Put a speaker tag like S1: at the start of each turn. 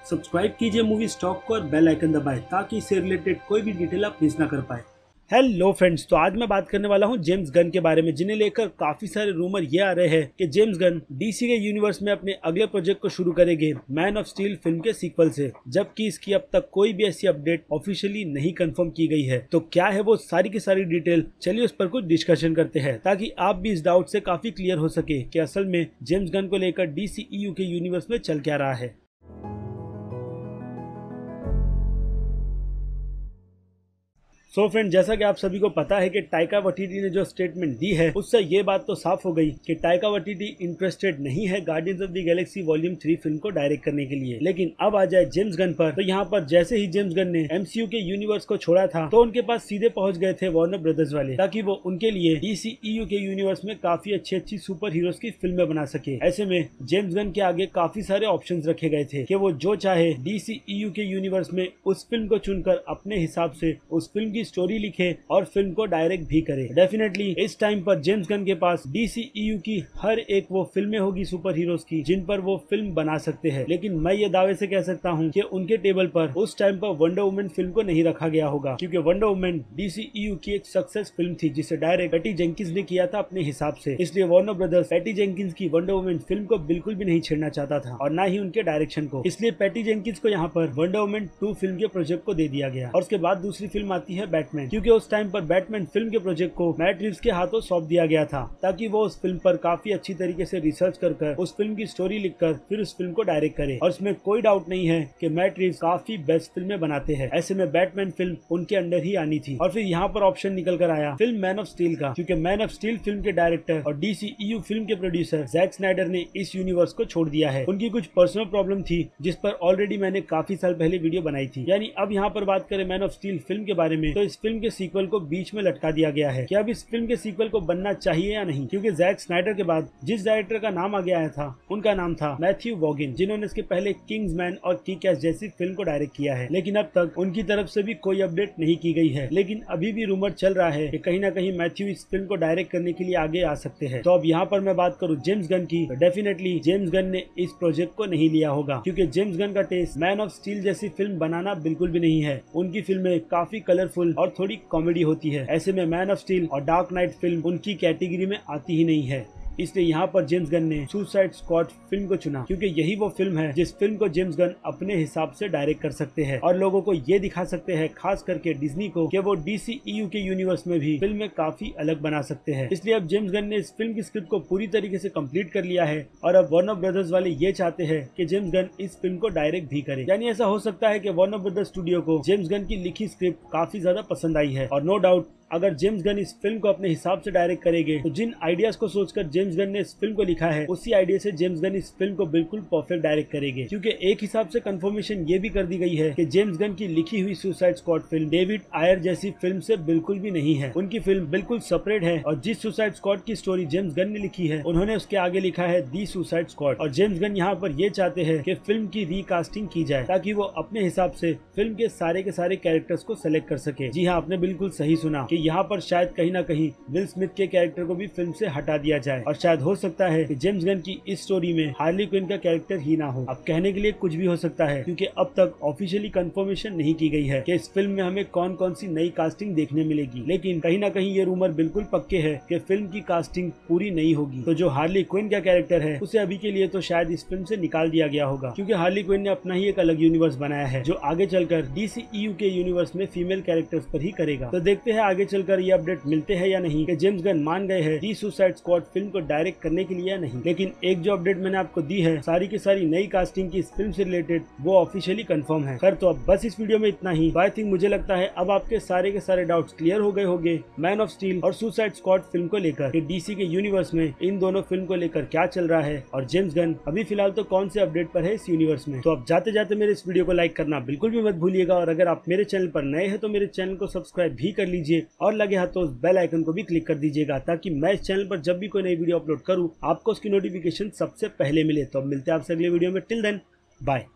S1: Subscribe कीजिए movie stock को और बेल आइकन दबाएँ, ताकि इससे रिलेटेड कोई भी डिटेल आप मिस ना कर पाए। हेलो फ्रेंड्स तो आज मैं बात करने वाला हूँ जेम्स गन के बारे में, जिन्हें लेकर काफ़ी सारे रूमर ये आ रहे हैं कि जेम्स गन डीसी के यूनिवर्स में अपने अगले प्रोजेक्ट को शुरू करेंगे मैन ऑफ़ स्टील फ़िल्म के सीक्वल से, जबकि इसकी अब तक कोई भी ऐसी अपडेट ऑफिशियली नहीं कंफर्म की गई है। तो क्या है वो सारी की सारी डिटेल चलिए उस पर कुछ डिस्कशन करते हैं, ताकि आप भी इस डाउट से काफ़ी क्लियर हो सके की असल में जेम्स गन को लेकर डीसी के यूनिवर्स में चल क्या रहा है। सो so फ्रेंड जैसा कि आप सभी को पता है कि टाइका वटीटी ने जो स्टेटमेंट दी है, उससे ये बात तो साफ़ हो गई कि टाइका वटीटी इंटरेस्टेड नहीं है Guardians of the Galaxy volume three film को डायरेक्ट करने के लिए। लेकिन अब आ जाए जेम्स गन पर तो यहाँ पर जैसे ही जेम्स गन ने एमसीयू के यूनिवर्स को छोड़ा था तो उनके पास सीधे पहुँच गए थे वार्नर ब्रदर्स वाले, ताकि वो उनके लिए डीसीईयू के यूनिवर्स में काफ़ी अच्छी अच्छी सुपर हीरोज की फ़िल्में बना सके। ऐसे में जेम्स गन के आगे काफ़ी सारे ऑप्शन रखे गए थे की वो जो चाहे डीसीईयू के यूनिवर्स में उस फ़िल्म को चुनकर अपने हिसाब से उस फ़िल्म की की स्टोरी लिखे और फ़िल्म को डायरेक्ट भी करे। डेफिनेटली इस टाइम पर जेम्स गन के पास डीसीईयू की हर एक वो फ़िल्में होगी सुपर हीरोज की, जिन पर वो फ़िल्म बना सकते हैं। लेकिन मैं ये दावे से कह सकता हूँ कि उनके टेबल पर उस टाइम पर वंडर वुमेन फ़िल्म को नहीं रखा गया होगा, क्योंकि वंडर वुमेन डीसीईयू की एक सक्सेस फ़िल्म थी, जिसे डायरेक्ट पेटी जेंकिस ने किया था अपने हिसाब से। इसलिए वार्नर ब्रदर्स पेटी जेंकिस की वंडर वुमेन फ़िल्म को बिल्कुल भी नहीं छेड़ना चाहता था, और ना ही उनके डायरेक्शन को। इसलिए पेटी जेंकिस को यहाँ पर वंडर वुमेन टू फ़िल्म के प्रोजेक्ट को दे दिया गया। और उसके बाद दूसरी फ़िल्म आती है बैटमैन, क्योंकि उस टाइम पर बैटमैन फ़िल्म के प्रोजेक्ट को मैट रिव्स के हाथों सौंप दिया गया था, ताकि वो उस फ़िल्म पर काफ़ी अच्छी तरीके से रिसर्च कर कर उस फ़िल्म की स्टोरी लिखकर फिर उस फ़िल्म को डायरेक्ट करे। और इसमें कोई डाउट नहीं है कि मैट रिव्स काफ़ी बेस्ट फ़िल्में बनाते हैं। ऐसे में बैटमैन फ़िल्म उनके अंडर ही आनी थी। और फिर यहाँ पर ऑप्शन निकल कर आया फ़िल्म मैन ऑफ़ स्टील का, क्योंकि मैन ऑफ़ स्टील फ़िल्म के डायरेक्टर और डीसीईयू फ़िल्म के प्रोड्यूसर जैक स्नाइडर ने इस यूनिवर्स को छोड़ दिया है। उनकी कुछ पर्सनल प्रॉब्लम थी, जिस पर ऑलरेडी मैंने काफ़ी साल पहले वीडियो बनाई थी। यानी अब यहाँ पर बात करें मैन ऑफ़ स्टील फ़िल्म के बारे में तो इस फ़िल्म के सीक्वल को बीच में लटका दिया गया है। कि अब इस फ़िल्म के सीक्वल को बनना चाहिए या नहीं? क्योंकि जैक स्नाइडर के बाद जिस डायरेक्टर का नाम आगे आया था, उनका नाम था मैथ्यू वॉगिन जिन्होंने इसके पहले किंग्स मैन और की जैसी फ़िल्म को डायरेक्ट किया है। लेकिन अब तक उनकी तरफ़ से भी कोई अपडेट नहीं की गई है। लेकिन अभी भी रूमर चल रहा है कि कहीं ना कहीं मैथ्यू इस फ़िल्म को डायरेक्ट करने के लिए आगे आ सकते हैं। तो अब यहाँ पर मैं बात करूँ जेम्स गन की तो डेफिनेटली जेम्स गन ने इस प्रोजेक्ट को नहीं लिया होगा। क्योंकि जेम्स गन का टेस्ट मैन ऑफ़ स्टील जैसी फ़िल्म बनाना बिल्कुल भी नहीं है। उनकी फ़िल्में काफ़ी कलरफुल और थोड़ी कॉमेडी होती है। ऐसे में मैन ऑफ़ स्टील और डार्क नाइट फ़िल्म उनकी कैटेगरी में आती ही नहीं है। इसलिए यहाँ पर जेम्स गन ने सुसाइड स्कॉट फ़िल्म को चुना, क्योंकि यही वो फ़िल्म है जिस फ़िल्म को जेम्स गन अपने हिसाब से डायरेक्ट कर सकते हैं। और लोगों को ये दिखा सकते हैं, खास करके डिज्नी को, कि वो डीसीईयू के यूनिवर्स में भी फ़िल्म काफ़ी अलग बना सकते हैं। इसलिए अब जेम्स गन ने इस फ़िल्म की स्क्रिप्ट को पूरी तरीके से कंप्लीट कर लिया है, और अब वर्नर ब्रदर्स वाले ये चाहते हैं कि जेम्स गन इस फ़िल्म को डायरेक्ट भी करे। यानी ऐसा हो सकता है कि वर्नर ब्रदर्स स्टूडियो को जेम्स गन की लिखी स्क्रिप्ट काफ़ी ज़्यादा पसंद आई है, और नो डाउट अगर जेम्स गन इस फ़िल्म को अपने हिसाब से डायरेक्ट करेंगे तो जिन आइडियाज़ को सोचकर जेम्स गन ने इस फ़िल्म को लिखा है, उसी आइडिया से जेम्स गन इस फ़िल्म को बिल्कुल परफेक्ट डायरेक्ट करेंगे। क्योंकि एक हिसाब से कंफर्मेशन ये भी कर दी गई है कि जेम्स गन की लिखी हुई सुसाइड स्क्वाड फ़िल्म डेविड आयर जैसी फ़िल्म से बिल्कुल भी नहीं है। उनकी फ़िल्म बिल्कुल सेपरेट है और जिस सुसाइड स्कॉट की स्टोरी जेम्स गन ने लिखी है, उन्होंने उसके आगे लिखा है दी सुसाइड स्कॉट। और जेम्स गन यहाँ पर ये चाहते हैं कि फ़िल्म की रिकास्टिंग की जाए, ताकि वो अपने हिसाब से फ़िल्म के सारे के सारे कैरेक्टर्स को सेलेक्ट कर सके। जी हाँ आपने बिल्कुल सही सुना यहाँ पर शायद कहीं ना कहीं विल स्मिथ के कैरेक्टर को भी फ़िल्म से हटा दिया जाए। और शायद हो सकता है कि जेम्स गन की इस स्टोरी में हार्ली क्विन का कैरेक्टर ही ना हो। अब कहने के लिए कुछ भी हो सकता है, क्योंकि अब तक ऑफिशियली कंफर्मेशन नहीं की गई है कि इस फ़िल्म में हमें कौन कौन सी नई कास्टिंग देखने मिलेगी। लेकिन कहीं ना कहीं ये रूमर बिल्कुल पक्के है कि फ़िल्म की कास्टिंग पूरी नहीं होगी। तो जो हार्ली क्विन का कैरेक्टर है, उसे अभी के लिए तो शायद इस फ़िल्म से निकाल दिया गया होगा, क्योंकि हार्ली क्विन ने अपना ही एक अलग यूनिवर्स बनाया है, जो आगे चलकर डीसीईयू के यूनिवर्स में फीमेल कैरेक्टर्स पर ही करेगा। तो देखते हैं आगे चलकर ये अपडेट मिलते हैं या नहीं? कि जेम्स गन मान गए हैं दी सुसाइड स्क्वाड फ़िल्म को डायरेक्ट करने के लिए या नहीं? लेकिन एक जो अपडेट मैंने आपको दी है, सारी की सारी नई कास्टिंग की इस फ़िल्म से रिलेटेड वो ऑफिशियली कंफर्म है। खैर तो अब बस इस वीडियो में इतना ही। आई थिंक मुझे लगता है अब आपके सारे के सारे डाउट्स क्लियर हो गए होंगे। मैन ऑफ़ स्टील और सुसाइड स्क्वाड फ़िल्म को लेकर डीसी के यूनिवर्स में इन दोनों फ़िल्म को लेकर क्या चल रहा है? और जेम्स गन अभी फ़िलहाल तो कौन से अपडेट पर है इस यूनिवर्स में? तो अब जाते जाते मेरे इस वीडियो को लाइक करना बिल्कुल भी मत भूलिएगा। और अगर आप मेरे चैनल पर नए हैं तो मेरे चैनल को सब्सक्राइब भी कर लीजिए। और लगे हाथों उस बेल आइकन को भी क्लिक कर दीजिएगा, ताकि मैं इस चैनल पर जब भी कोई नई वीडियो अपलोड करूँ, आपको उसकी नोटिफिकेशन सबसे पहले मिले। तो अब मिलते हैं आपसे अगले वीडियो में। Till then bye